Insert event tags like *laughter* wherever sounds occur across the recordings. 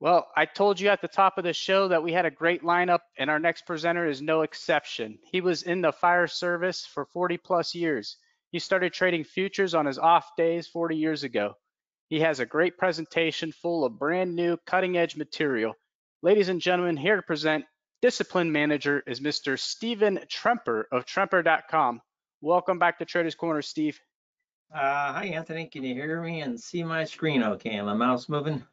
Well, I told you at the top of the show that we had a great lineup, and our next presenter is no exception. He was in the fire service for 40 plus years. He started trading futures on his off days 40 years ago. He has a great presentation full of brand new cutting edge material. Ladies and gentlemen, here to present Discipline Manager is Mr. Stephen Tremper of Tremper.com. Welcome back to Traders Corner, Steve. Uh, hi, Anthony. Can you hear me and see my screen okay? Am my mouse moving?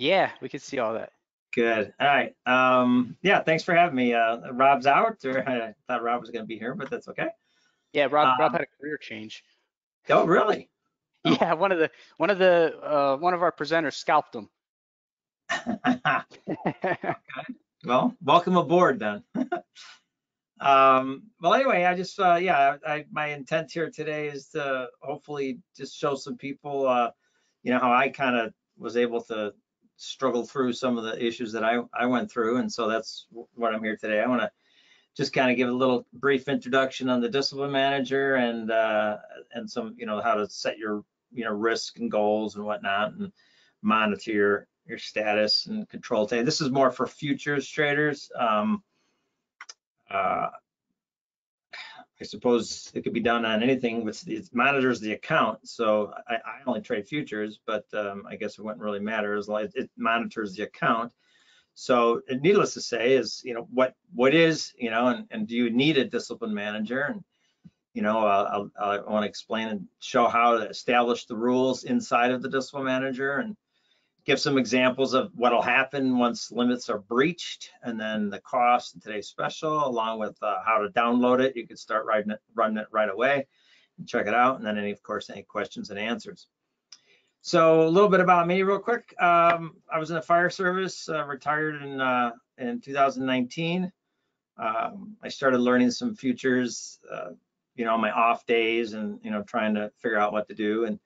Yeah, we can see all that. Good. All right. Um, yeah, thanks for having me. Uh, Rob's out, or *laughs* I thought Rob was going to be here, but that's okay. Yeah, Rob, Rob Um, had a career change. Oh, really? *laughs* Oh. Yeah, one of the one of the uh, one of our presenters scalped him. *laughs* well, welcome aboard then. um, well, anyway, I just, uh, yeah, I, my intent here today is to hopefully just show some people, uh, you know, how I kind of was able to struggle through some of the issues that I, I went through. And so that's what I'm here today. I want to just kind of give a little brief introduction on the discipline manager and, uh, and some, you know, how to set your, you know, risk and goals and whatnot and monitor your, your status and control day. This is more for futures traders. Um, uh, I suppose it could be done on anything, which it monitors the account. So I, I only trade futures, but um, I guess it wouldn't really matter as long as it monitors the account. So needless to say is, you know, what what is, you know, and, and do you need a discipline manager? And you know, I'll, I'll, I want to explain and show how to establish the rules inside of the discipline manager and give some examples of what'll happen once limits are breached and then the cost in today's special along with uh, how to download it. You can start writing it, running it right away and check it out. And then any, of course, any questions and answers. So a little bit about me real quick. Um, I was in the fire service, uh, retired in, uh, in 2019. Um, I started learning some futures, uh, you know, on my off days and, you know, trying to figure out what to do. And,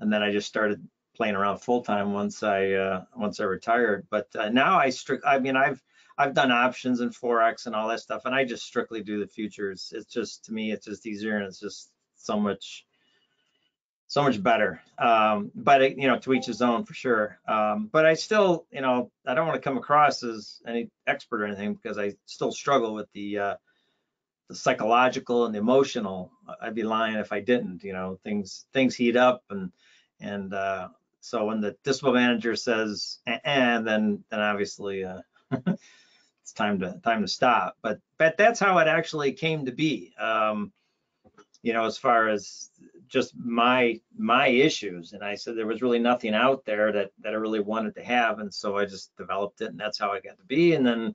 and then I just started playing around full time once I uh, once I retired. But uh, now I strict. I mean, I've I've done options and forex and all that stuff, and I just strictly do the futures. It's just to me, it's just easier and it's just so much so much better. Um, but it, you know, to each his own for sure. Um, but I still, you know, I don't want to come across as any expert or anything because I still struggle with the uh, the psychological and the emotional. I'd be lying if I didn't. You know, things things heat up and and uh, so when the discipline manager says, and then then obviously uh, *laughs* it's time to time to stop. But but that's how it actually came to be. Um, you know, as far as just my my issues, and I said there was really nothing out there that that I really wanted to have, and so I just developed it, and that's how I got to be. And then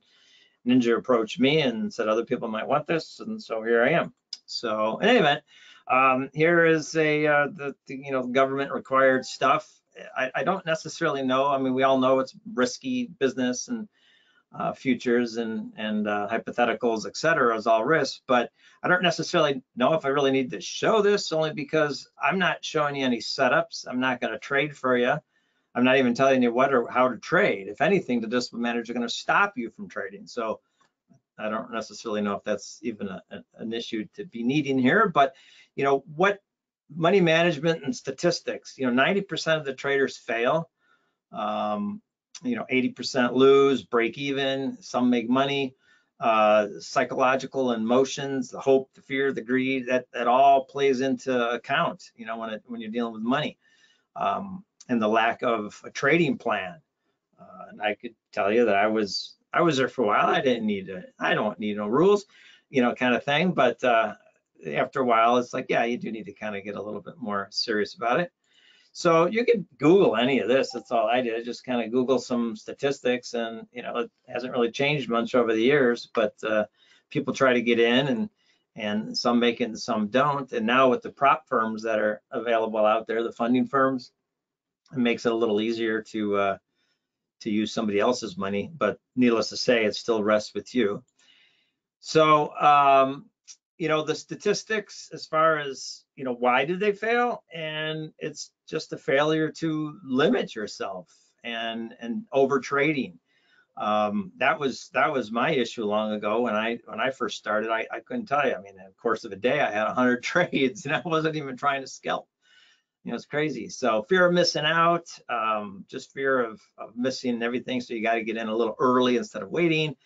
Ninja approached me and said other people might want this, and so here I am. So in any event, um, here is a uh, the, the you know government required stuff. I, I, don't necessarily know. I mean, we all know it's risky business and uh, futures and and uh, hypotheticals, et cetera, is all risk. But I don't necessarily know if I really need to show this, only because I'm not showing you any setups. I'm not going to trade for you. I'm not even telling you what or how to trade. If anything, the discipline manager is going to stop you from trading. So I don't necessarily know if that's even a, an issue to be needing here. But you know what money management and statistics, you know, 90% of the traders fail. Um, you know, 80% lose, break even, some make money. Uh, psychological emotions, the hope, the fear, the greed, that that all plays into account, you know, when it when you're dealing with money. Um, and the lack of a trading plan. Uh, and I could tell you that I was I was there for a while. I didn't need to, I don't need no rules, you know, kind of thing. But uh, after a while, it's like, yeah, you do need to kind of get a little bit more serious about it. So you could Google any of this. That's all I did. Just kind of Google some statistics, and you know, it hasn't really changed much over the years. But uh, people try to get in, and and some make it, and some don't. And now with the prop firms that are available out there, the funding firms, it makes it a little easier to uh, to use somebody else's money. But needless to say, it still rests with you. So um, you know the statistics as far as you know why did they fail and it's just a failure to limit yourself and and over trading um, that was that was my issue long ago when i when i first started i, I couldn't tell you i mean in the course of a day i had 100 *laughs* trades and i wasn't even trying to scalp You know, it's crazy. So fear of missing out, um, just fear of, of missing everything. So you got to get in a little early instead of waiting.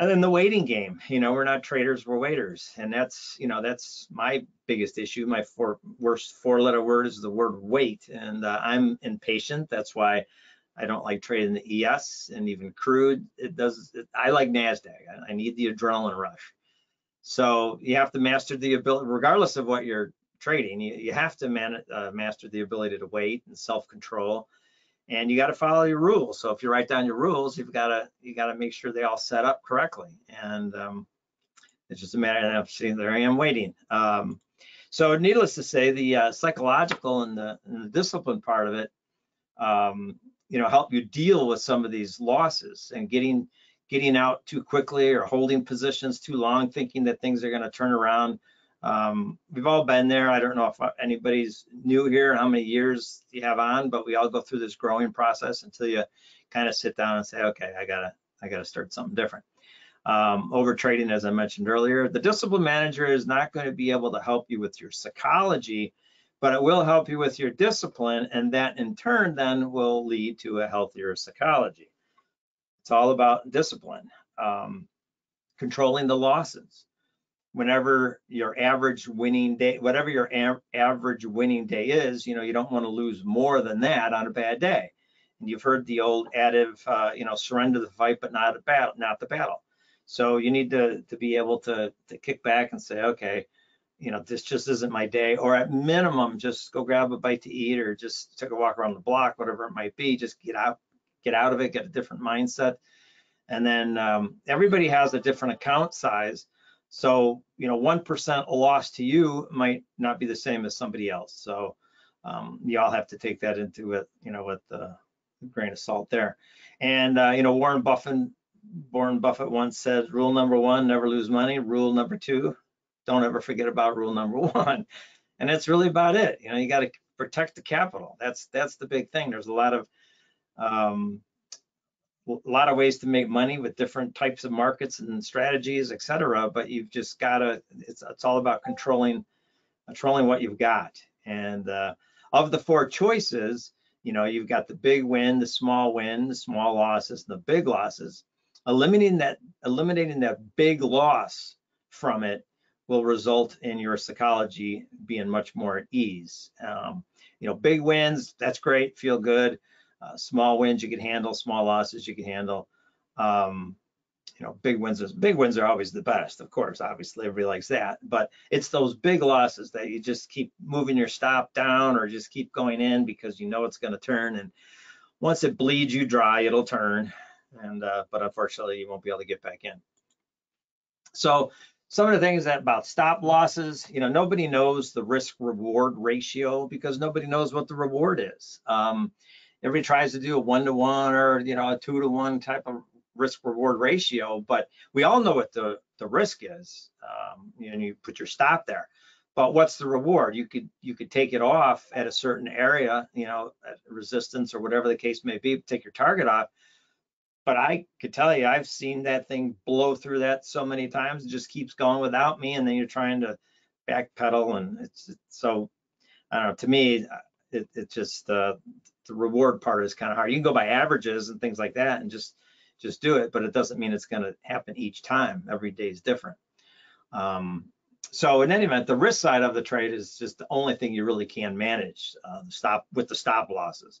And then the waiting game, you know, we're not traders, we're waiters. And that's, you know, that's my biggest issue. My four, worst four letter word is the word wait. And uh, I'm impatient. That's why I don't like trading the ES and even crude. It does, it, I like NASDAQ. I, I need the adrenaline rush. So you have to master the ability, regardless of what you're trading, you, you have to man, uh, master the ability to wait and self-control and you got to follow your rules. So if you write down your rules, you've got to you got to make sure they all set up correctly. And um, it's just a matter of seeing there I am waiting. Um, so needless to say, the uh, psychological and the, and the, discipline part of it, um, you know, help you deal with some of these losses and getting getting out too quickly or holding positions too long, thinking that things are going to turn around. Um, we've all been there. I don't know if anybody's new here, how many years you have on, but we all go through this growing process until you kind of sit down and say, okay, I gotta, I gotta start something different. Um, over trading, as I mentioned earlier, the discipline manager is not going to be able to help you with your psychology, but it will help you with your discipline, and that in turn then will lead to a healthier psychology. It's all about discipline, um, controlling the losses whenever your average winning day, whatever your average winning day is, you know, you don't want to lose more than that on a bad day. And you've heard the old adage, uh, you know, surrender the fight, but not battle, not the battle. So you need to to be able to to kick back and say, okay, you know, this just isn't my day, or at minimum, just go grab a bite to eat, or just take a walk around the block, whatever it might be. Just get out, get out of it, get a different mindset. And then um, everybody has a different account size. So, you know, 1% loss to you might not be the same as somebody else. So um, you all have to take that into it, you know, with the grain of salt there. And, uh, you know, Warren Buffett, Warren Buffett once said, rule number one, never lose money. Rule number two, don't ever forget about rule number *laughs* one. And that's really about it. You know, you got to protect the capital. That's, that's the big thing. There's a lot of, um, a lot of ways to make money with different types of markets and strategies, et cetera, but you've just got to, it's, it's all about controlling, controlling what you've got. And uh, of the four choices, you know, you've got the big win, the small win, the small losses, the big losses. Eliminating that, eliminating that big loss from it will result in your psychology being much more at ease. Um, you know, big wins, that's great, feel good. Uh, small wins you can handle, small losses you can handle. Um, you know, big wins is big wins are always the best, of course. Obviously, everybody likes that, but it's those big losses that you just keep moving your stop down or just keep going in because you know it's going to turn. And once it bleeds you dry, it'll turn. And uh, but unfortunately, you won't be able to get back in. So some of the things that about stop losses, you know, nobody knows the risk reward ratio because nobody knows what the reward is. Um, everybody tries to do a one to one or you know a two to one type of risk reward ratio, but we all know what the the risk is. Um, you know, you put your stop there, but what's the reward? You could you could take it off at a certain area, you know, resistance or whatever the case may be, take your target off. But I could tell you, I've seen that thing blow through that so many times. It just keeps going without me, and then you're trying to backpedal, and it's, it's so. I don't know. To me, it, it just uh, the reward part is kind of hard. You can go by averages and things like that and just just do it, but it doesn't mean it's going to happen each time. Every day is different. Um, so in any event, the risk side of the trade is just the only thing you really can manage uh, stop with the stop losses.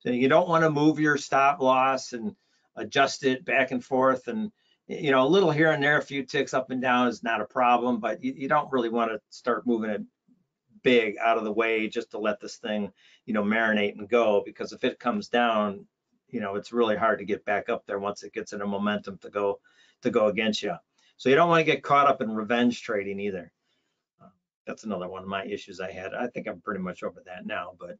So you don't want to move your stop loss and adjust it back and forth and you know a little here and there, a few ticks up and down is not a problem, but you, you don't really want to start moving it big out of the way just to let this thing, you know, marinate and go. Because if it comes down, you know, it's really hard to get back up there once it gets in a momentum to go to go against you. So you don't want to get caught up in revenge trading either. Uh, that's another one of my issues I had. I think I'm pretty much over that now, but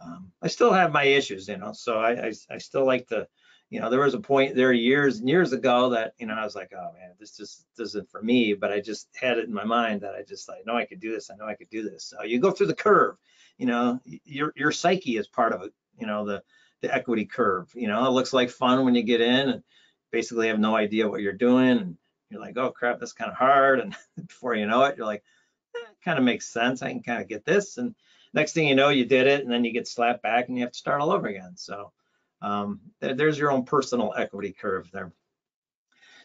um, I still have my issues, you know. So I, I, I still like to you know, there was a point there years and years ago that, you know, I was like, oh man, this just isn't for me, but I just had it in my mind that I just like, know I could do this. I know I could do this. So you go through the curve, you know, your, your psyche is part of it, you know, the, the equity curve, you know, it looks like fun when you get in and basically have no idea what you're doing. And you're like, oh crap, that's kind of hard. And *laughs* before you know it, you're like, eh, kind of makes sense. I can kind of get this. And next thing you know, you did it and then you get slapped back and you have to start all over again. So um, there, there's your own personal equity curve there.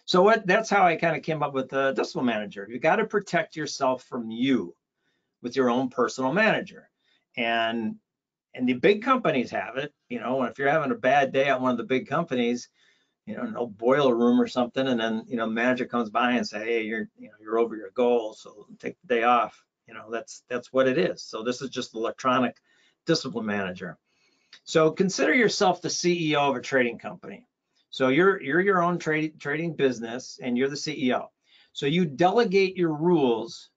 So what that's how I kind of came up with the discipline manager. You got to protect yourself from you with your own personal manager. And and the big companies have it, you know, if you're having a bad day at one of the big companies, you know, no boiler room or something, and then you know, manager comes by and say, hey, you're you know, you're over your goal, so take the day off. You know, that's that's what it is. So this is just electronic discipline manager. So consider yourself the CEO of a trading company. So you're you're your own trading trading business and you're the CEO. So you delegate your rules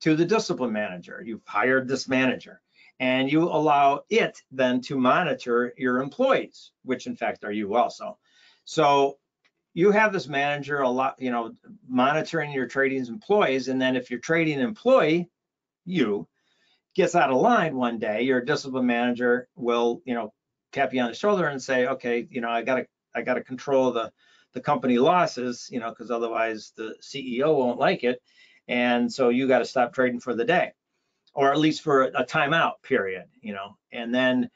to the discipline manager. You've hired this manager and you allow it then to monitor your employees, which in fact are you also. So you have this manager a lot, you know, monitoring your trading's employees. And then if you're trading employee, you, gets out of line one day, your discipline manager will, you know, tap you on the shoulder and say, okay, you know, I gotta, I gotta control the, the company losses, you know, because otherwise the CEO won't like it. And so you got to stop trading for the day, or at least for a timeout period, you know. And then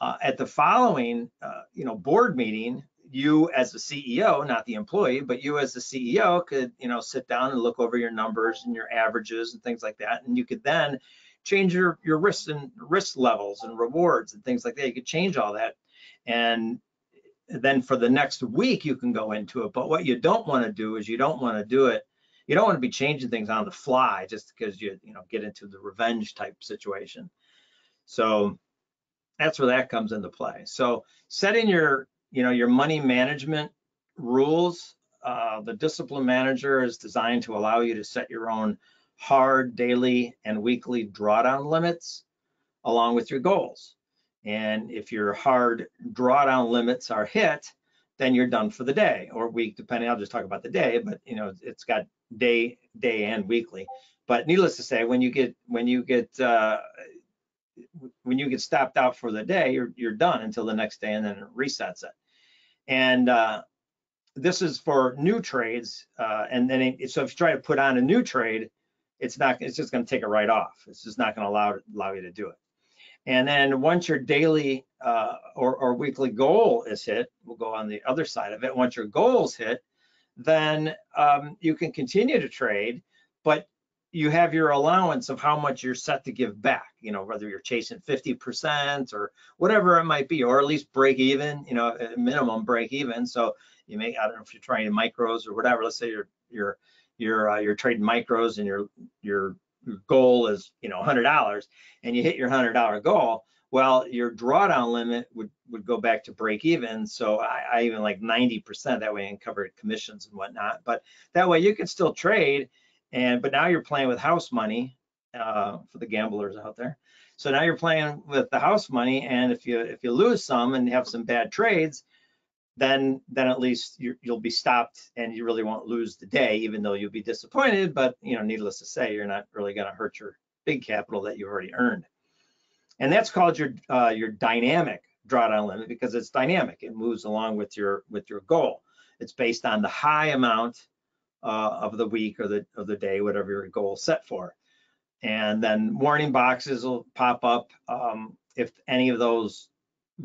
uh, at the following, uh, you know, board meeting, you as the CEO, not the employee, but you as the CEO could, you know, sit down and look over your numbers and your averages and things like that. And you could then change your, your risk and risk levels and rewards and things like that. You could change all that. And then for the next week, you can go into it. But what you don't want to do is you don't want to do it. You don't want to be changing things on the fly just because you, you know, get into the revenge type situation. So that's where that comes into play. So setting your you know, your money management rules, uh, the discipline manager is designed to allow you to set your own hard daily and weekly drawdown limits along with your goals. And if your hard drawdown limits are hit, then you're done for the day or week, depending. I'll just talk about the day, but you know, it's got day, day and weekly. But needless to say, when you get when you get uh, when you get stopped out for the day, you're you're done until the next day, and then it resets it. And uh, this is for new trades. Uh, and then it, so if you try to put on a new trade, it's not, it's just going to take it right off. It's just not going to allow allow you to do it. And then once your daily uh, or, or weekly goal is hit, we'll go on the other side of it. Once your goals hit, then um, you can continue to trade, but you have your allowance of how much you're set to give back, you know, whether you're chasing 50% or whatever it might be, or at least break even, you know, minimum break even. So you may, I don't know if you're trying micros or whatever, let's say you're, you're, you're, uh, you're trading micros and your, your goal is, you know, $100 and you hit your $100 goal. Well, your drawdown limit would, would go back to break even. So I, I even like 90% that way and cover commissions and whatnot. But that way you can still trade and but now you're playing with house money uh, for the gamblers out there. So now you're playing with the house money, and if you if you lose some and have some bad trades, then then at least you will be stopped, and you really won't lose the day, even though you'll be disappointed. But you know, needless to say, you're not really going to hurt your big capital that you already earned. And that's called your uh, your dynamic drawdown limit because it's dynamic. It moves along with your with your goal. It's based on the high amount uh, of the week or the of the day, whatever your goal set for. And then warning boxes will pop up um, if any of those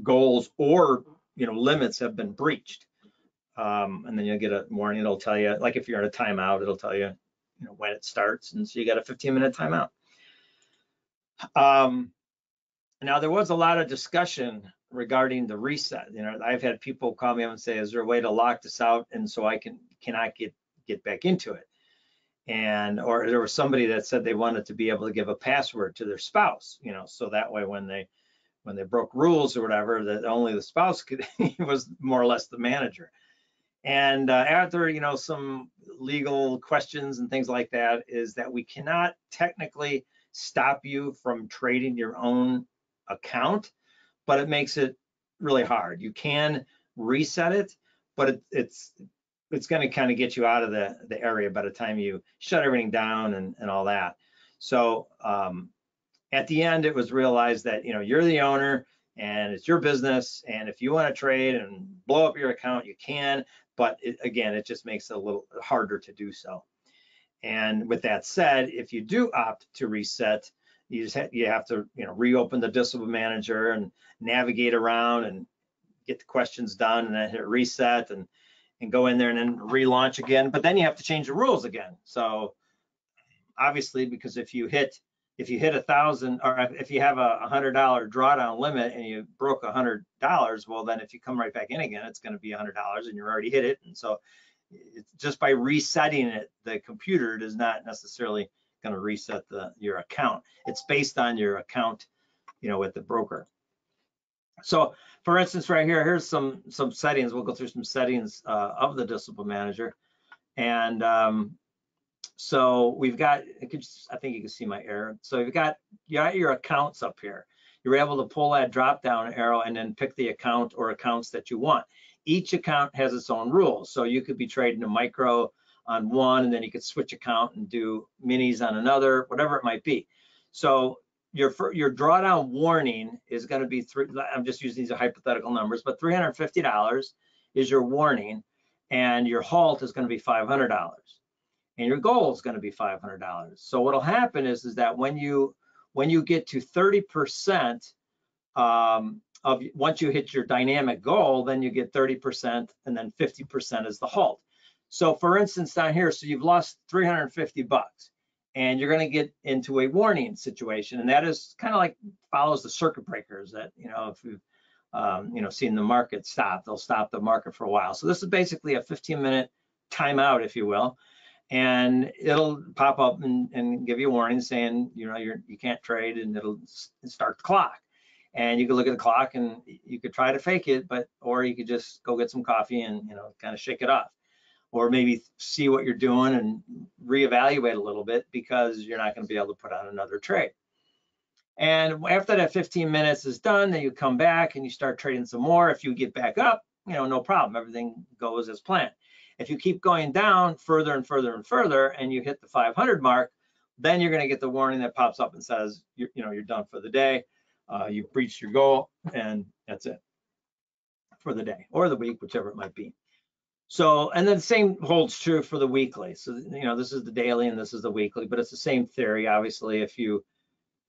goals or you know limits have been breached. Um, and then you'll get a warning. It'll tell you, like if you're in a timeout, it'll tell you, you know, when it starts. And so you got a 15 minute timeout. Um, now there was a lot of discussion regarding the reset. You know, I've had people call me up and say, "Is there a way to lock this out?" And so I can cannot get get back into it. And or there was somebody that said they wanted to be able to give a password to their spouse, you know, so that way when they when they broke rules or whatever, that only the spouse could *laughs* was more or less the manager. And uh, after you know some legal questions and things like that, is that we cannot technically stop you from trading your own account, but it makes it really hard. You can reset it, but it, it's it's going to kind of get you out of the, the area by the time you shut everything down and, and all that. So um, at the end, it was realized that, you know, you're the owner and it's your business. And if you want to trade and blow up your account, you can. But it, again, it just makes it a little harder to do so. And with that said, if you do opt to reset, you just have, you have to, you know, reopen the discipline manager and navigate around and get the questions done and then hit reset and, and go in there and then relaunch again. But then you have to change the rules again. So obviously, because if you hit, if you hit a thousand or if you have a hundred dollar drawdown limit and you broke a hundred dollars, well, then if you come right back in again, it's going to be a hundred dollars and you already hit it. And so it's just by resetting it, the computer does not necessarily going to reset the your account. It's based on your account, you know, with the broker. So for instance, right here, here's some some settings. We'll go through some settings uh, of the discipline manager. And um, so we've got, I, just, I think you can see my error. So you've got, you got your accounts up here. You're able to pull that drop down arrow and then pick the account or accounts that you want. Each account has its own rules. So you could be trading a micro on one, and then you could switch account and do minis on another, whatever it might be. So your your drawdown warning is going to be three. I'm just using these hypothetical numbers, but $350 is your warning, and your halt is going to be $500, and your goal is going to be $500. So what'll happen is is that when you when you get to 30% um, of once you hit your dynamic goal, then you get 30%, and then 50% is the halt. So for instance, down here, so you've lost 350 bucks and you're going to get into a warning situation. And that is kind of like follows the circuit breakers that, you know, if you've, um, you know, seen the market stop, they'll stop the market for a while. So this is basically a 15 minute timeout, if you will. And it'll pop up and, and give you a warning saying, you know, you're, you can't trade and it'll start the clock. And you can look at the clock and you could try to fake it, but, or you could just go get some coffee and, you know, kind of shake it off or maybe see what you're doing and reevaluate a little bit because you're not going to be able to put on another trade. And after that 15 minutes is done, then you come back and you start trading some more. If you get back up, you know, no problem. Everything goes as planned. If you keep going down further and further and further and you hit the 500 mark, then you're going to get the warning that pops up and says, you know, you're done for the day. Uh, you've breached your goal and that's it for the day or the week, whichever it might be. So, and then the same holds true for the weekly. So, you know, this is the daily and this is the weekly, but it's the same theory. Obviously, if you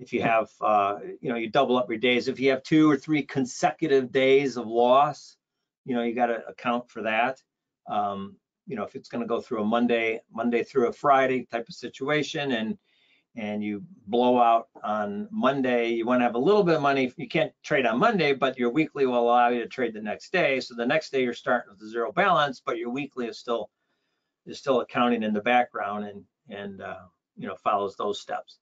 if you have, uh, you know, you double up your days. If you have two or three consecutive days of loss, you know, you got to account for that. Um, you know, if it's going to go through a Monday, Monday through a Friday type of situation, and and you blow out on Monday, you want to have a little bit of money. You can't trade on Monday, but your weekly will allow you to trade the next day. So the next day you're starting with a zero balance, but your weekly is still is still accounting in the background and and uh, you know follows those steps.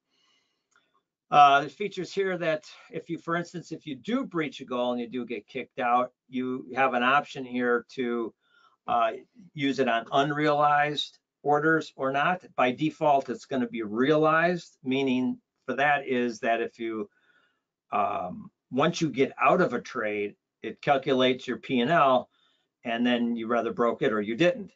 Uh, there's features here that if you, for instance, if you do breach a goal and you do get kicked out, you have an option here to uh, use it on unrealized orders or not. By default, it's going to be realized, meaning for that is that if you, um, once you get out of a trade, it calculates your P&L and then you rather broke it or you didn't.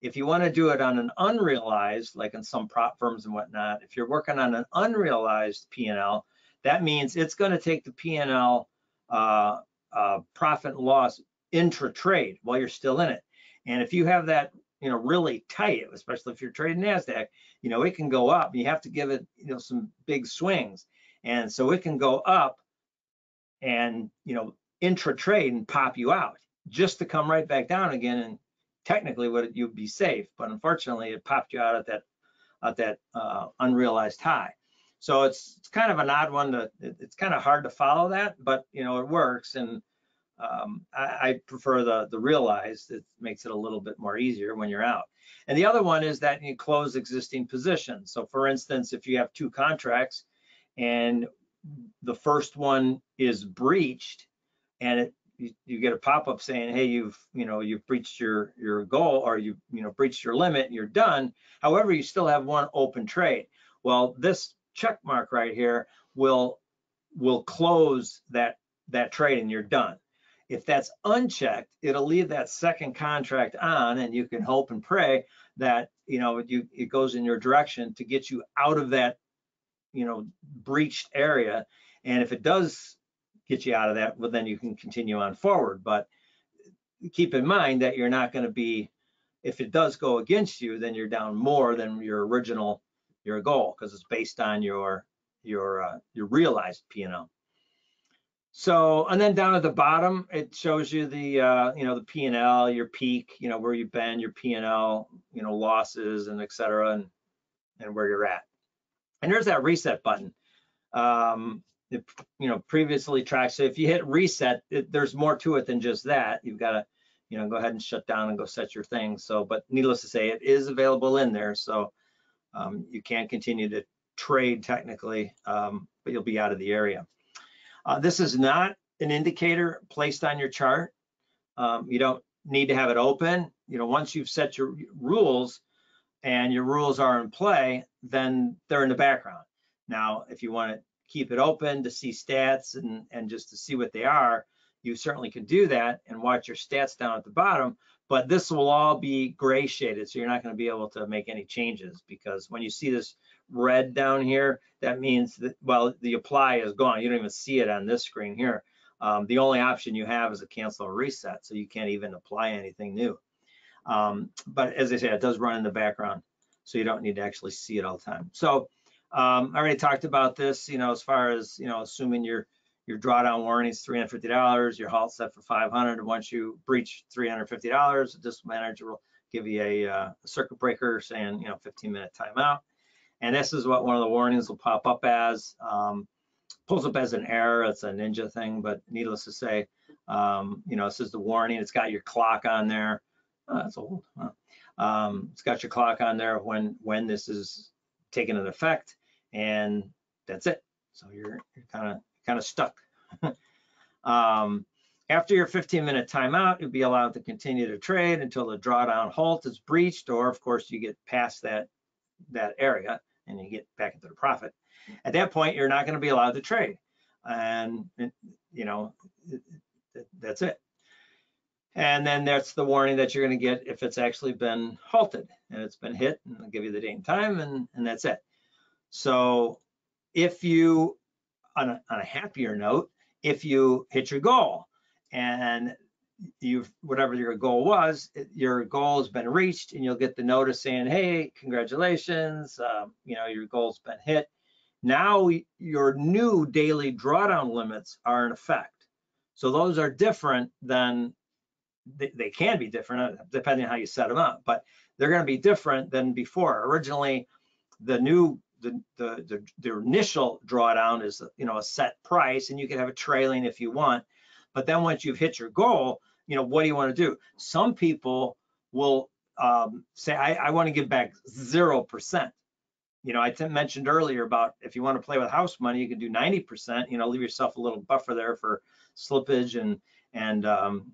If you want to do it on an unrealized, like in some prop firms and whatnot, if you're working on an unrealized P&L, that means it's going to take the P&L uh, uh, profit and loss intra-trade while you're still in it. And if you have that you know, really tight, especially if you're trading NASDAQ, you know, it can go up. and You have to give it, you know, some big swings. And so it can go up and, you know, intra trade and pop you out just to come right back down again. And technically would you'd be safe, but unfortunately it popped you out at that, at that uh, unrealized high. So it's, it's kind of an odd one to, it's kind of hard to follow that, but you know, it works. And um, I, I, prefer the the realized. It makes it a little bit more easier when you're out. And the other one is that you close existing positions. So for instance, if you have two contracts and the first one is breached and it, you, you get a pop-up saying, hey, you've, you know, you've breached your, your goal or you, you know, breached your limit and you're done. However, you still have one open trade. Well, this check mark right here will, will close that, that trade and you're done. If that's unchecked, it'll leave that second contract on and you can hope and pray that, you know, you, it goes in your direction to get you out of that, you know, breached area. And if it does get you out of that, well, then you can continue on forward. But keep in mind that you're not going to be, if it does go against you, then you're down more than your original, your goal, because it's based on your, your uh, your realized P and L. So, and then down at the bottom, it shows you the, uh, you know, the P and L, your peak, you know, where you've been, your P and L, you know, losses and et cetera, and, and where you're at. And there's that reset button. Um, it, you know, previously tracked. So if you hit reset, it, there's more to it than just that. You've got to, you know, go ahead and shut down and go set your things. So, but needless to say, it is available in there. So um, you can continue to trade technically, um, but you'll be out of the area. Uh, this is not an indicator placed on your chart. Um, you don't need to have it open. You know, once you've set your rules and your rules are in play, then they're in the background. Now, if you want to keep it open to see stats and, and just to see what they are, you certainly can do that and watch your stats down at the bottom, but this will all be gray shaded. So you're not going to be able to make any changes because when you see this red down here, that means that, well, the apply is gone. You don't even see it on this screen here. Um, the only option you have is a cancel or reset, so you can't even apply anything new. Um, but as I say, it does run in the background, so you don't need to actually see it all the time. So um, I already talked about this, you know, as far as, you know, assuming your your drawdown warning is $350, your halt set for 500. Once you breach $350, the discipline manager will give you a, uh, circuit breaker saying, you know, 15 minute timeout. And this is what one of the warnings will pop up as. Um, pulls up as an error. It's a ninja thing, but needless to say, um, you know, this is the warning. It's got your clock on there. Oh, that's old. Huh? Um, it's got your clock on there when when this is taking an effect, and that's it. So you're you're kind of kind of stuck. *laughs* um, after your 15 minute timeout, you'll be allowed to continue to trade until the drawdown halt is breached, or of course you get past that that area and you get back into the profit. At that point, you're not going to be allowed to trade. And, you know, that's it. And then that's the warning that you're going to get if it's actually been halted and it's been hit, and I'll give you the date and time, and, and that's it. So if you, on a, on a happier note, if you hit your goal and you've whatever your goal was, your goal has been reached, and you'll get the notice saying, "Hey, congratulations! Um, you know your goal's been hit." Now your new daily drawdown limits are in effect. So those are different than they, they can be different uh, depending on how you set them up, but they're going to be different than before. Originally, the new the, the the the initial drawdown is you know a set price, and you can have a trailing if you want. But then once you've hit your goal, you know, what do you want to do? Some people will um, say, I, I want to give back 0%. You know, I mentioned earlier about if you want to play with house money, you can do 90%, you know, leave yourself a little buffer there for slippage and, and, um,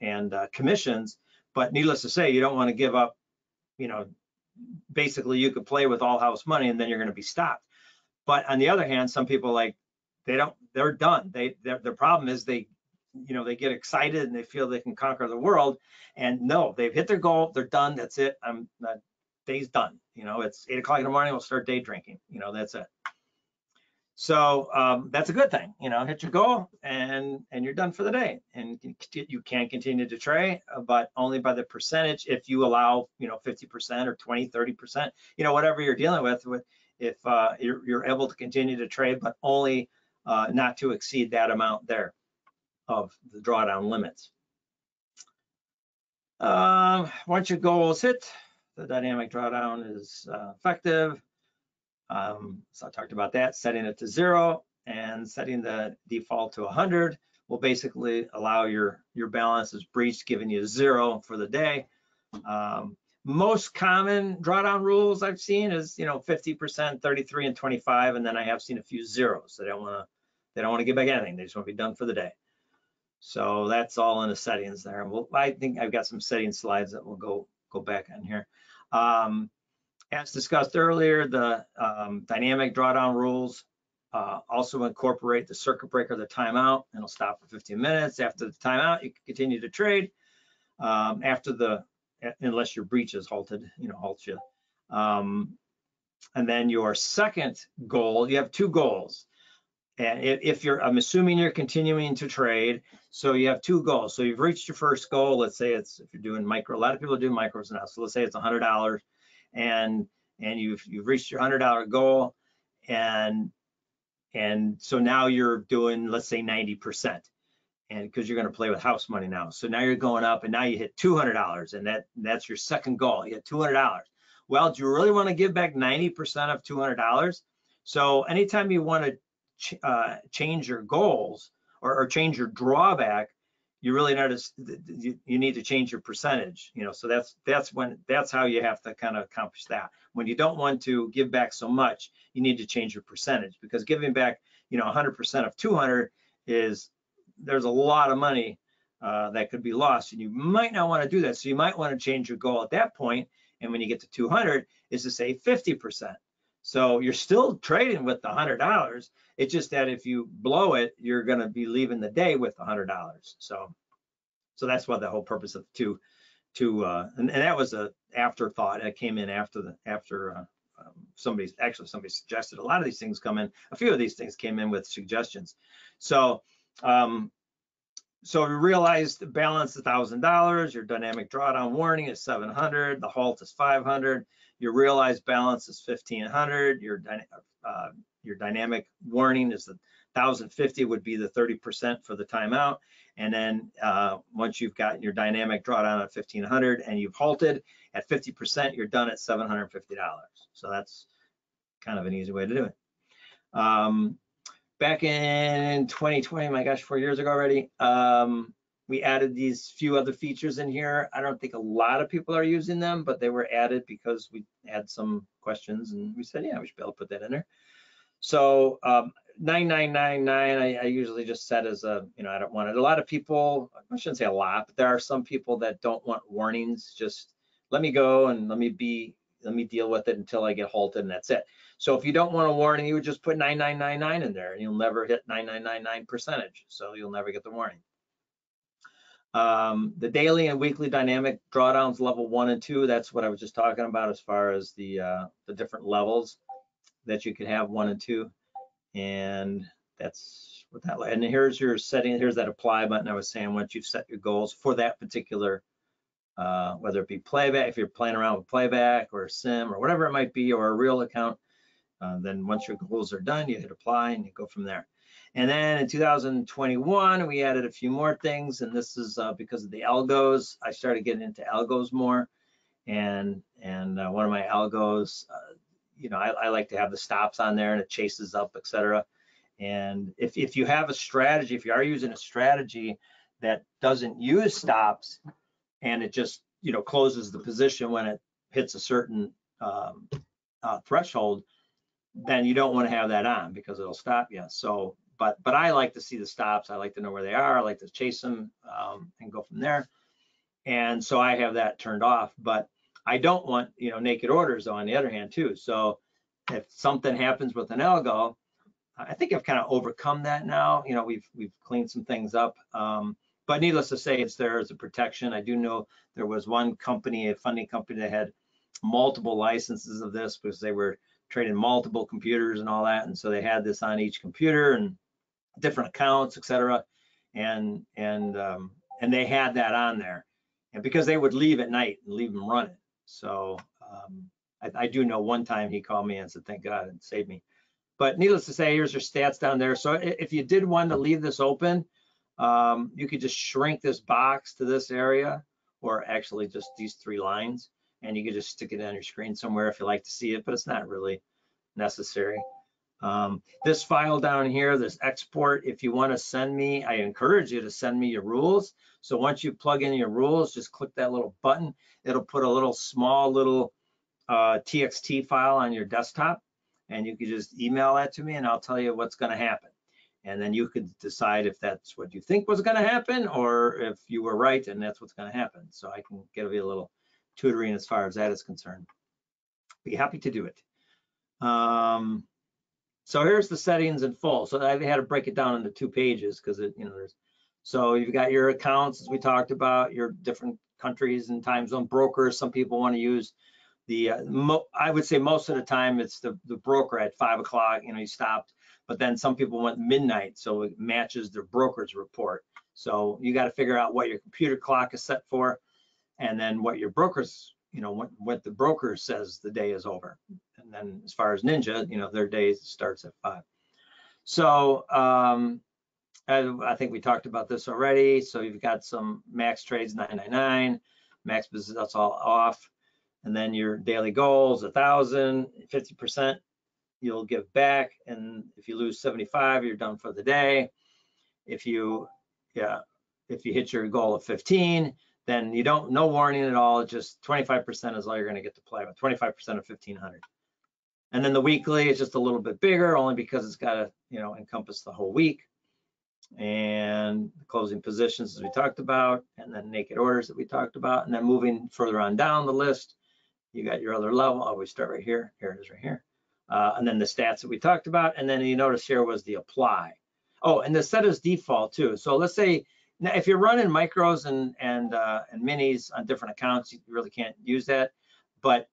and uh, commissions. But needless to say, you don't want to give up, you know, basically you could play with all house money and then you're going to be stopped. But on the other hand, some people like, they don't, they're done. They, their, their problem is they you know, they get excited and they feel they can conquer the world. And no, they've hit their goal. They're done. That's it. I'm that day's done. You know, it's eight o'clock in the morning. We'll start day drinking. You know, that's it. So um, that's a good thing. You know, hit your goal and and you're done for the day. And you can continue to trade, uh, but only by the percentage if you allow, you know, 50% or 20, 30%, you know, whatever you're dealing with. With if uh, you're, you're able to continue to trade, but only uh, not to exceed that amount there of the drawdown limits. Um, once your goal is hit, the dynamic drawdown is uh, effective. Um, so I talked about that, setting it to zero and setting the default to 100 will basically allow your, your balance is breached, giving you zero for the day. Um, most common drawdown rules I've seen is, you know, 50%, 33 and 25, and then I have seen a few zeros. They don't want to, they don't want to give back anything. They just want to be done for the day. So that's all in the settings there. Well, I think I've got some setting slides that will go go back on here. Um, as discussed earlier, the um, dynamic drawdown rules uh, also incorporate the circuit breaker, the timeout, and it'll stop for 15 minutes. After the timeout, you can continue to trade. Um, after the, unless your breach is halted, you know, halts you. Um, and then your second goal, you have two goals. And if you're, I'm assuming you're continuing to trade, so you have two goals. So you've reached your first goal. Let's say it's if you're doing micro. A lot of people do micros now. So let's say it's a hundred dollars, and and you've you've reached your hundred dollar goal, and and so now you're doing, let's say 90%. And because you're going to play with house money now. So now you're going up and now you hit $200 and that that's your second goal. You hit $200. Well, do you really want to give back 90% of $200? So anytime you want to ch uh, change your goals or, or, change your drawback, you really notice you, you need to change your percentage. You know, so that's that's when that's how you have to kind of accomplish that. When you don't want to give back so much, you need to change your percentage because giving back, you know, 100% of 200 is there's a lot of money uh, that could be lost, and you might not want to do that. So you might want to change your goal at that point, and when you get to 200, is to say 50%. So you're still trading with the hundred dollars. It's just that if you blow it, you're going to be leaving the day with the hundred dollars. So, so that's what the whole purpose of two, two, uh, and, and that was a afterthought. It came in after the after uh, um, somebody actually somebody suggested a lot of these things come in. A few of these things came in with suggestions. So, um, so we realized the balance thousand dollars. Your dynamic drawdown warning is 700. The halt is 500 your realized balance is 1500 your uh, your dynamic warning is the 1050 would be the 30% for the timeout. And then uh, once you've gotten your dynamic drawdown at 1500 and you've halted at 50% you're done at $750 so that's kind of an easy way to do it. Um, back in 2020 my gosh four years ago already um, we added these few other features in here. I don't think a lot of people are using them, but they were added because we had some questions and we said, yeah, we should be able to put that in there. So um, 9999, I, I, usually just set as a, you know, I don't want it. A lot of people, I shouldn't say a lot, but there are some people that don't want warnings. Just let me go and let me be, let me deal with it until I get halted and that's it. So if you don't want a warning, you would just put 9999 in there and you'll never hit 9999 percentage. So you'll never get the warning. Um, the daily and weekly dynamic drawdowns level one and two, that's what I was just talking about as far as the, uh, the different levels that you could have one and two. And that's what that, and here's your setting, here's that apply button I was saying, once you've set your goals for that particular, uh, whether it be playback, if you're playing around with playback or sim or whatever it might be, or a real account, uh, then once your goals are done, you hit apply and you go from there. And then in 2021, we added a few more things, and this is uh, because of the algos. I started getting into algos more, and and uh, one of my algos, uh, you know, I, I, like to have the stops on there, and it chases up, etc. And if if you have a strategy, if you are using a strategy that doesn't use stops, and it just you know closes the position when it hits a certain um, uh, threshold, then you don't want to have that on because it'll stop you. So but but I like to see the stops. I like to know where they are. I like to chase them um, and go from there. And so I have that turned off. But I don't want you know naked orders on the other hand too. So if something happens with an algo, I think I've kind of overcome that now. You know we've we've cleaned some things up. Um, but needless to say, it's there as a protection. I do know there was one company, a funding company that had multiple licenses of this because they were trading multiple computers and all that. And so they had this on each computer and different accounts, etc. And and um, and they had that on there, and because they would leave at night and leave them running. So um, I, I, do know one time he called me and said, "Thank God and saved me." But needless to say, here's your stats down there. So if you did want to leave this open, um, you could just shrink this box to this area, or actually just these three lines, and you could just stick it on your screen somewhere if you like to see it. But it's not really necessary. Um, this file down here, this export, if you want to send me, I encourage you to send me your rules. So once you plug in your rules, just click that little button. It'll put a little small little uh, TXT file on your desktop and you can just email that to me and I'll tell you what's going to happen. And then you could decide if that's what you think was going to happen or if you were right and that's what's going to happen. So I can give you a little tutoring as far as that is concerned. Be happy to do it. Um, so here's the settings in full. So I had to break it down into two pages because it, you know, there's, so you've got your accounts as we talked about, your different countries and time zone brokers. Some people want to use the, uh, I would say most of the time it's the, the broker at five o'clock, you know, he stopped, but then some people want midnight. So it matches their broker's report. So you got to figure out what your computer clock is set for and then what your broker's you know what what the broker says the day is over and then as far as ninja you know their day starts at five So um, I, I think we talked about this already. So you've got some max trades 999, max business that's all off, and then your daily goals a thousand, 50% you'll give back, and if you lose 75, you're done for the day. If you yeah, if you hit your goal of 15, then you don't no warning at all. Just 25% is all you're going to get to play with. 25% of 1500. And then the weekly is just a little bit bigger, only because it's got to you know encompass the whole week. And closing positions as we talked about, and then naked orders that we talked about, and then moving further on down the list, you got your other level. Always start right here. Here it is right here. Uh, and then the stats that we talked about, and then you notice here was the apply. Oh, and the set as default too. So let's say now if you're running micros and and uh, and minis on different accounts, you really can't use that. But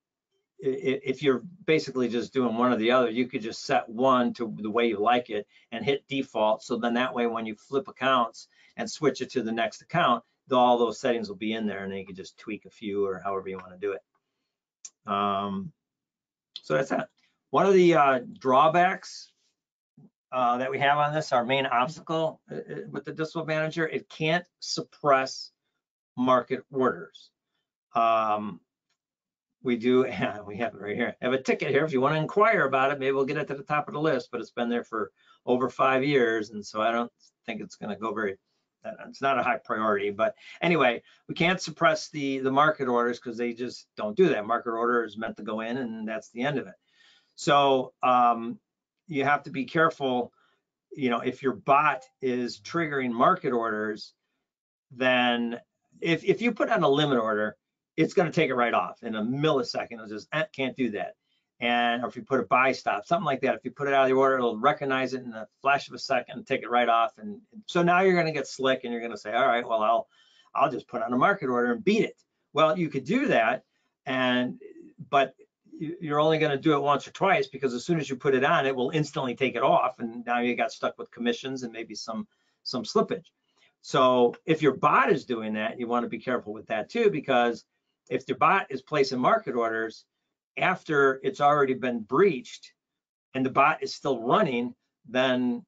if you're basically just doing one or the other, you could just set one to the way you like it and hit default. So then that way, when you flip accounts and switch it to the next account, all those settings will be in there and then you can just tweak a few or however you want to do it. Um, so that's that. One of the uh, drawbacks uh, that we have on this, our main obstacle uh, uh, with the Dispo Manager, it can't suppress market orders. Um, we do, *laughs* we have it right here. I have a ticket here. If you want to inquire about it, maybe we'll get it to the top of the list, but it's been there for over five years. And so I don't think it's going to go very, it's not a high priority. But anyway, we can't suppress the, the market orders because they just don't do that. Market order is meant to go in and that's the end of it. So um, you have to be careful. You know, if your bot is triggering market orders, then if, if you put on a limit order, it's going to take it right off in a millisecond. It'll just eh, can't do that. And or if you put a buy stop, something like that, if you put it out of the order, it'll recognize it in a flash of a second, take it right off. And so now you're going to get slick and you're going to say, all right, well, I'll I'll just put on a market order and beat it. Well, you could do that, and but you're only going to do it once or twice because as soon as you put it on, it will instantly take it off, and now you got stuck with commissions and maybe some some slippage. So if your bot is doing that, you want to be careful with that too, because if your bot is placing market orders after it's already been breached and the bot is still running, then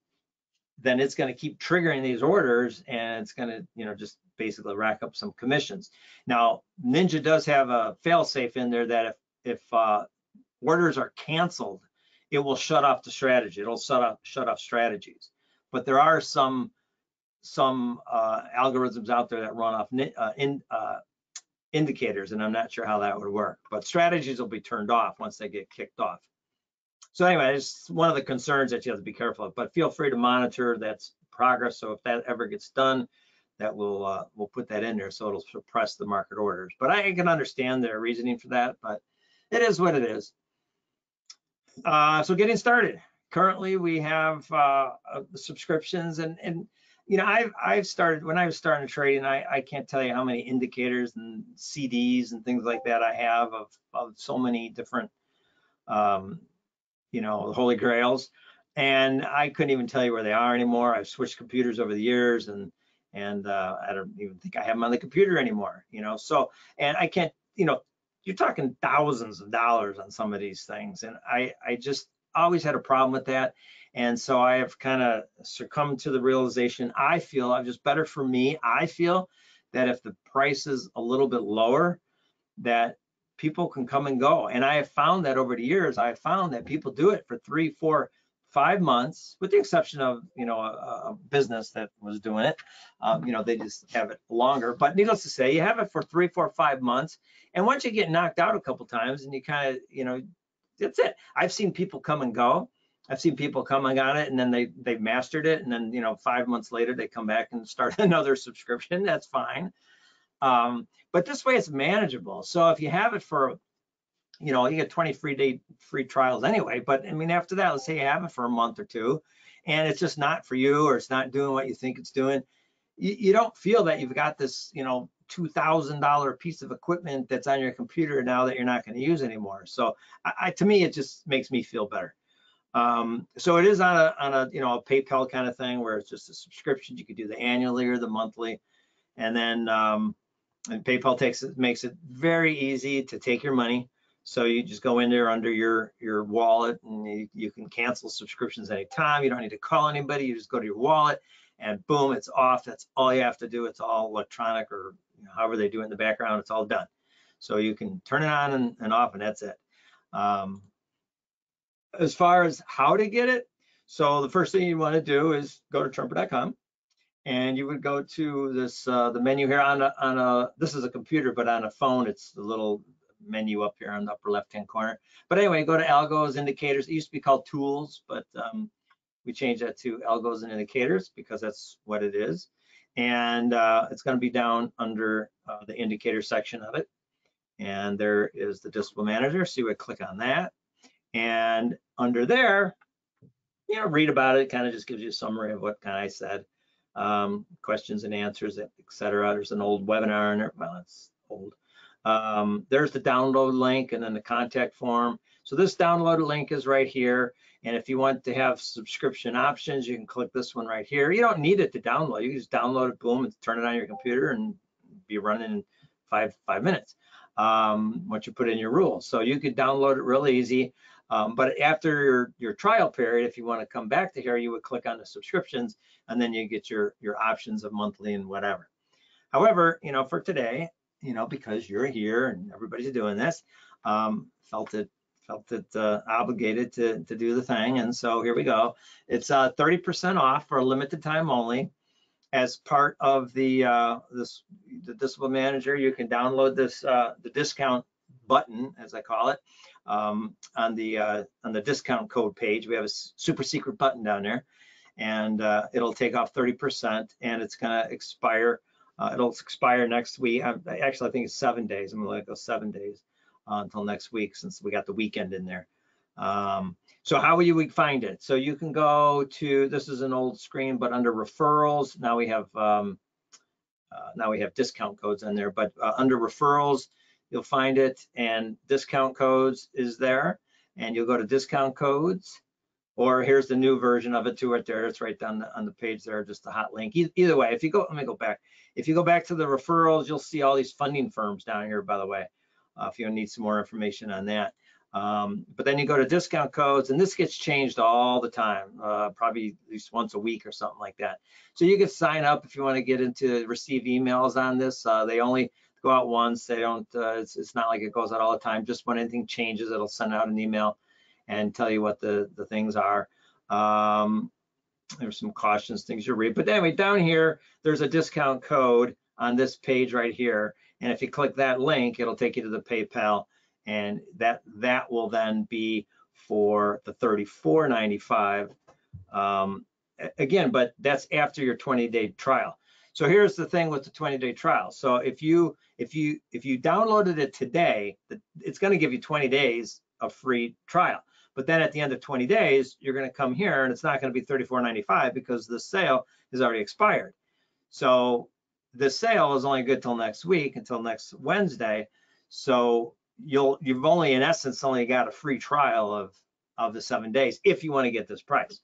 then it's going to keep triggering these orders and it's going to you know just basically rack up some commissions. Now Ninja does have a fail-safe in there that if if uh, orders are canceled, it will shut off the strategy. It'll shut off shut off strategies. But there are some some uh, algorithms out there that run off uh, in, uh, indicators, and I'm not sure how that would work. But strategies will be turned off once they get kicked off. So anyway, it's one of the concerns that you have to be careful of. But feel free to monitor that's progress. So if that ever gets done, that will uh, we'll put that in there so it'll suppress the market orders. But I can understand their reasoning for that. But it is what it is. Uh, so getting started. Currently, we have uh, uh, subscriptions, and and you know I've I've started when I was starting trading. I I can't tell you how many indicators and CDs and things like that I have of of so many different um, you know holy grails, and I couldn't even tell you where they are anymore. I've switched computers over the years, and and uh, I don't even think I have them on the computer anymore. You know, so and I can't you know you're talking thousands of dollars on some of these things. And I, I just always had a problem with that. And so I have kind of succumbed to the realization I feel I'm just better for me. I feel that if the price is a little bit lower, that people can come and go. And I have found that over the years, I have found that people do it for three, four, five months, with the exception of you know a, a business that was doing it. Um, you know they just have it longer. But needless to say, you have it for three, four, five months, and once you get knocked out a couple times, and you kind of you know that's it. I've seen people come and go. I've seen people come and on it, and then they they mastered it, and then you know five months later they come back and start *laughs* another subscription. That's fine. Um, but this way it's manageable. So if you have it for you know, you get 20 free day free trials anyway. But I mean, after that, let's say you have it for a month or two, and it's just not for you, or it's not doing what you think it's doing. You, you don't feel that you've got this, you know, two thousand dollar piece of equipment that's on your computer now that you're not going to use anymore. So, I, I, to me, it just makes me feel better. Um, so it is on a on a you know a PayPal kind of thing where it's just a subscription. You could do the annually or the monthly, and then um, and PayPal takes it makes it very easy to take your money So you just go in there under your your wallet and you, you can cancel subscriptions anytime. You don't need to call anybody. You just go to your wallet and boom, it's off. That's all you have to do. It's all electronic or you know, however they do it in the background. It's all done. So you can turn it on and, and off and that's it. Um, as far as how to get it, so the first thing you want to do is go to tremper.com and you would go to this uh, the menu here on a, on a this is a computer but on a phone it's the little menu up here on the upper left hand corner. But anyway go to algos indicators. It used to be called tools but um, we changed that to algos and indicators because that's what it is. And uh, it's going to be down under uh, the indicator section of it. And there is the discipline manager. So you would click on that. And under there you know read about it. Kind of just gives you a summary of what kind of I said. Um, questions and answers, etc. There's an old webinar in there. Well, it's old. Um, there's the download link and then the contact form. So this download link is right here. And if you want to have subscription options, you can click this one right here. You don't need it to download. You just download it, boom, and turn it on your computer and be running in five five minutes um, once you put in your rules. So you could download it real easy. Um, but after your, your trial period, if you want to come back to here, you would click on the subscriptions and then you get your, your options of monthly and whatever. However, you know, for today, you know, because you're here and everybody's doing this, um, felt it felt it uh, obligated to, to do the thing. And so here we go. It's 30% uh, off for a limited time only. As part of the uh, this the discipline manager, you can download this uh, the discount button, as I call it, um, on the uh, on the discount code page. We have a super secret button down there, and it'll take off 30%, and it's gonna expire. Uh, it'll expire next week. I, actually, I think it's seven days. I'm gonna let go seven days uh, until next week, since we got the weekend in there. Um, so how will you find it? So you can go to this is an old screen, but under referrals now we have um, uh, now we have discount codes in there. But uh, under referrals, you'll find it and discount codes is there and you'll go to discount codes or here's the new version of it too right there. It's right down the, on the page there just a hot link. Either way if you go let me go back. If you go back to the referrals you'll see all these funding firms down here by the way uh, if you need some more information on that. Um, but then you go to discount codes and this gets changed all the time uh, probably at least once a week or something like that. So you can sign up if you want to get into receive emails on this. Uh, they only go out once. They don't, uh, it's, it's not like it goes out all the time. Just when anything changes, it'll send out an email and tell you what the, the things are. Um, there's some cautions, things you read. But anyway, down here, there's a discount code on this page right here. And if you click that link, it'll take you to the PayPal and that that will then be for the 34.95 um, again but that's after your 20 day trial so here's the thing with the 20 day trial. So if you if you if you downloaded it today, it's going to give you 20 days of free trial. But then at the end of 20 days, you're going to come here and it's not going to be 34.95 because the sale is already expired. So the sale is only good till next week, until next Wednesday. So you'll you've only in essence only got a free trial of of the seven days if you want to get this price.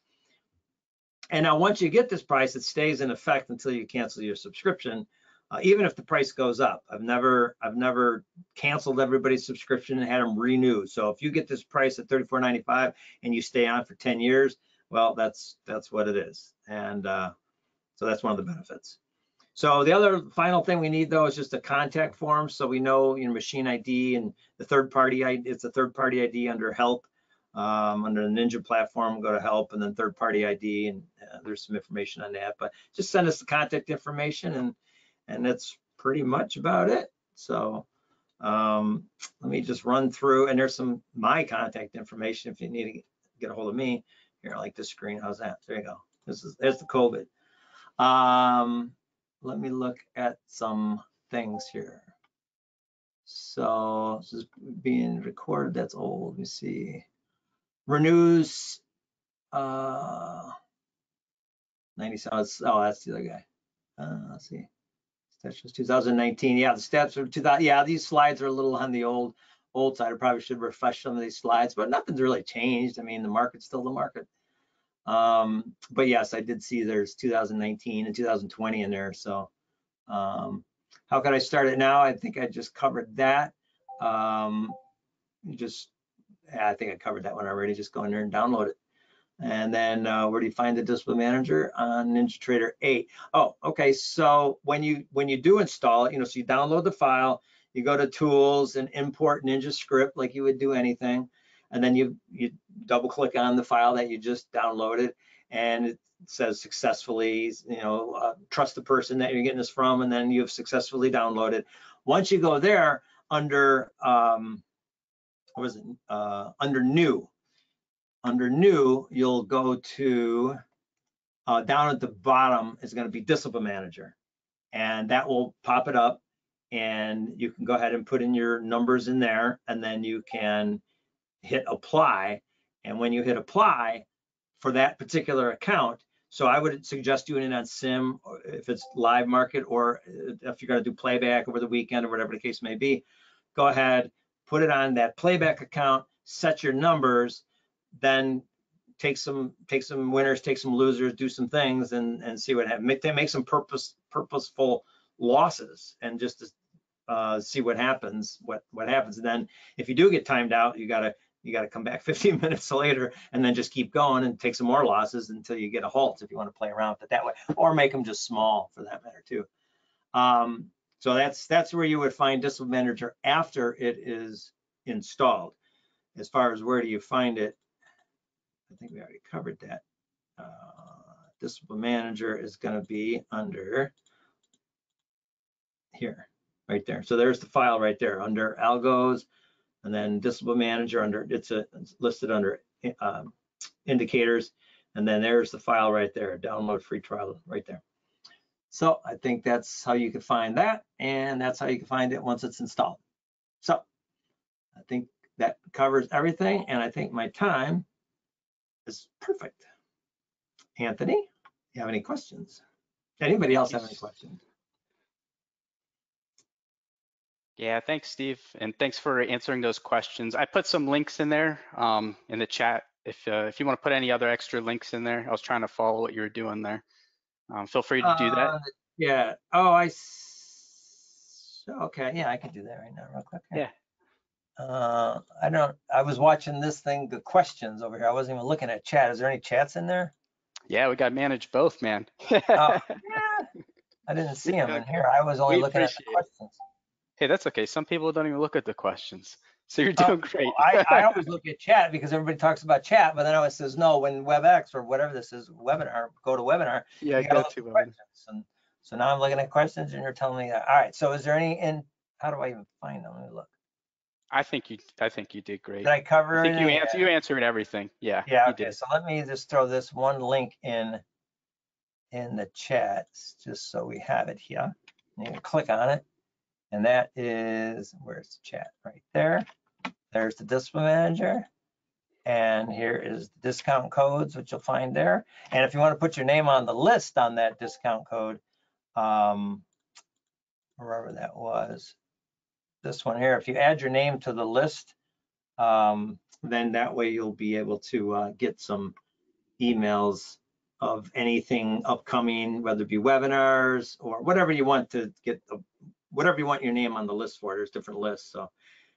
And now once you get this price, it stays in effect until you cancel your subscription, uh, even if the price goes up. I've never I've never canceled everybody's subscription and had them renew. So if you get this price at $34.95 and you stay on for 10 years, well, that's that's what it is. And uh, so that's one of the benefits. So the other final thing we need though is just a contact form. So we know your machine ID and the third party ID, it's a third party ID under help um, under the Ninja platform, go to help and then third party ID and uh, there's some information on that, but just send us the contact information and, and that's pretty much about it. So um, let me just run through and there's some my contact information if you need to get a hold of me. Here, I like this screen. How's that? There you go. This is there's the COVID. Um, let me look at some things here. So this is being recorded. That's old. Let me see renews uh 97 oh that's the other guy uh, let's see that's just 2019 yeah the steps are 2000 yeah these slides are a little on the old old side. I probably should refresh some of these slides but nothing's really changed. I mean the market's still the market. Um but yes i did see there's 2019 and 2020 in there so um how can i start it now? I think i just covered that. Um just, yeah, I think I covered that one already. Just go in there and download it. And then uh, where do you find the discipline manager on NinjaTrader 8? Oh, okay. So when you when you do install it, you know, so you download the file, you go to tools and import Ninja script like you would do anything, and then you you double click on the file that you just downloaded, and it says successfully, you know, uh, trust the person that you're getting this from, and then you've successfully downloaded. Once you go there under um, what was it? Uh, under new under new, you'll go to uh, down at the bottom is going to be discipline manager. And that will pop it up and you can go ahead and put in your numbers in there and then you can hit apply. And when you hit apply for that particular account, so I would suggest doing it on sim if it's live market or if you're going to do playback over the weekend or whatever the case may be, go ahead, put it on that playback account, set your numbers, then take some take some winners, take some losers, do some things, and and see what happens. Make they make some purpose purposeful losses and just to, uh, see what happens. What what happens. And then if you do get timed out, you gotta you gotta come back *laughs* 15 minutes later and then just keep going and take some more losses until you get a halt if you want to play around with it that way, or make them just small for that matter too. Um, so that's that's where you would find Discipline Manager after it is installed. As far as where do you find it, I think we already covered that. Uh, discipline manager is going to be under here, right there. So there's the file right there under algos, and then discipline manager under it's, a, it's listed under um, indicators, and then there's the file right there, download free trial right there. So I think that's how you can find that, and that's how you can find it once it's installed. So I think that covers everything, and I think my time is perfect. Anthony, you have any questions? Anybody else have any questions? Yeah, thanks, Steve, and thanks for answering those questions. I put some links in there um, in the chat. If uh, if you want to put any other extra links in there, I was trying to follow what you were doing there. Um, feel free to do that. Uh, yeah. Oh, I. S- okay. Yeah, I can do that right now, real quick. Yeah. Uh, I don't. I was watching this thing, the questions over here. I wasn't even looking at chat. Is there any chats in there? Yeah, we got to manage both, man. *laughs* Oh, yeah. I didn't see them in here. I was only We looking at the appreciate it. questions. hey, that's okay. Some people don't even look at the questions, so you're Oh, doing great. I, I *laughs* always look at chat because everybody talks about chat, but then I always says no when WebEx or whatever this is webinar, go to webinar. yeah, you go to at them. questions. And so now I'm looking at questions and you're telling me that. All right. So is there any in? How do I even find them? Let me look. I think you, I think you did great. Did I cover I think you answer, you answered everything. Yeah, Yeah, okay, did. so let me just throw this one link in, in the chat, just so we have it here. You can click on it, and that is, where's the chat? Right there. There's the discipline manager. And here is the discount codes, which you'll find there. And if you want to put your name on the list on that discount code, um, wherever that was, this one here, if you add your name to the list, um, then that way you'll be able to uh, get some emails of anything upcoming, whether it be webinars or whatever you want to get, the whatever you want your name on the list for. There's different lists. So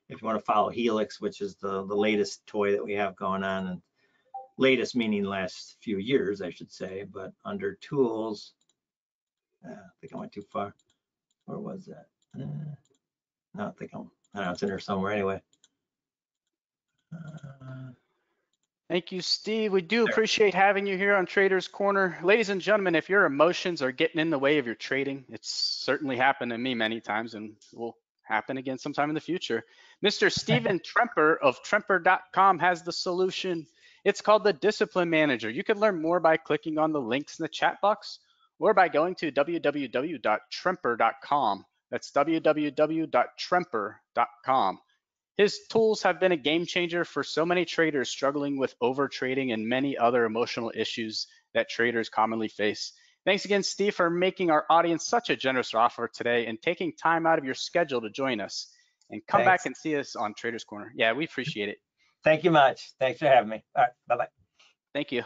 if you want to follow Helix, which is the, the latest toy that we have going on, and latest meaning last few years, I should say, but under tools, uh, I think I went too far. Where was that? Uh, No, I think I'm, I don't know, it's in there somewhere anyway. Uh, Thank you, Steve. We do appreciate having you here on Traders Corner. Ladies and gentlemen, if your emotions are getting in the way of your trading, it's certainly happened to me many times and will happen again sometime in the future. Mr. *laughs* Steven Tremper of Tremper.com has the solution. It's called the Discipline Manager. You can learn more by clicking on the links in the chat box or by going to www.tremper.com. That's www.tremper.com. His tools have been a game changer for so many traders struggling with over trading and many other emotional issues that traders commonly face. Thanks again, Steve, for making our audience such a generous offer today and taking time out of your schedule to join us. And come back and see us on Traders Corner. Yeah, we appreciate it. Thank you much. Thanks for having me. All right, bye-bye. Thank you.